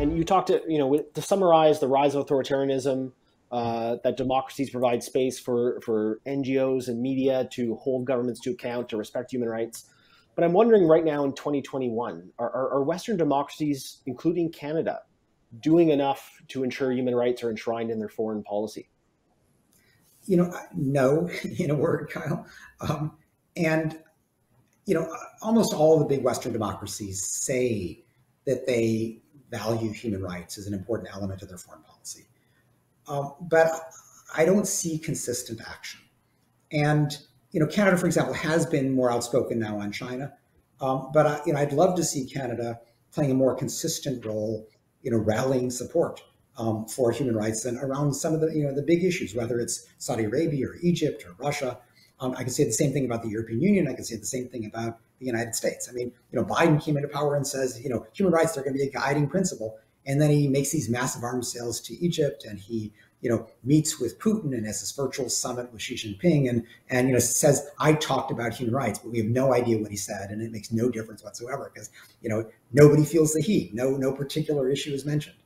And you talked to, you know, to summarize the rise of authoritarianism, uh, that democracies provide space for, for NGOs and media to hold governments to account, to respect human rights. But I'm wondering right now in 2021, are, are, are Western democracies, including Canada, doing enough to ensure human rights are enshrined in their foreign policy? You know, no, in a word, Kyle. Um, and, you know, almost all the big Western democracies say that they value human rights as an important element of their foreign policy. Um, but I don't see consistent action. And, you know, Canada, for example, has been more outspoken now on China. Um, but, I, you know, I'd love to see Canada playing a more consistent role you know, rallying support um, for human rights and around some of the, you know, the big issues, whether it's Saudi Arabia or Egypt or Russia. Um, I can say the same thing about the European Union. I can say the same thing about the United States. I mean, you know, Biden came into power and says, you know, human rights are going to be a guiding principle. And then he makes these massive arms sales to Egypt and he, you know, meets with Putin and has this virtual summit with Xi Jinping and, and, you know, says, I talked about human rights, but we have no idea what he said. And it makes no difference whatsoever because, you know, nobody feels the heat. No, no particular issue is mentioned.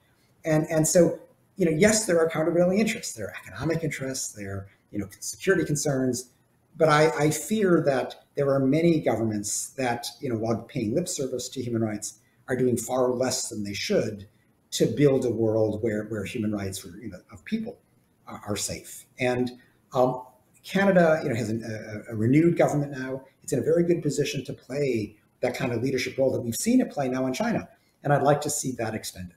And, and so, you know, yes, there are countervailing interests. There are economic interests. There are, you know, security concerns. But I, I fear that there are many governments that, you know, while paying lip service to human rights, are doing far less than they should to build a world where, where human rights for, you know, of people are, are safe. And um, Canada you know, has an, a, a, renewed government now. It's in a very good position to play that kind of leadership role that we've seen it play now in China. And I'd like to see that extended.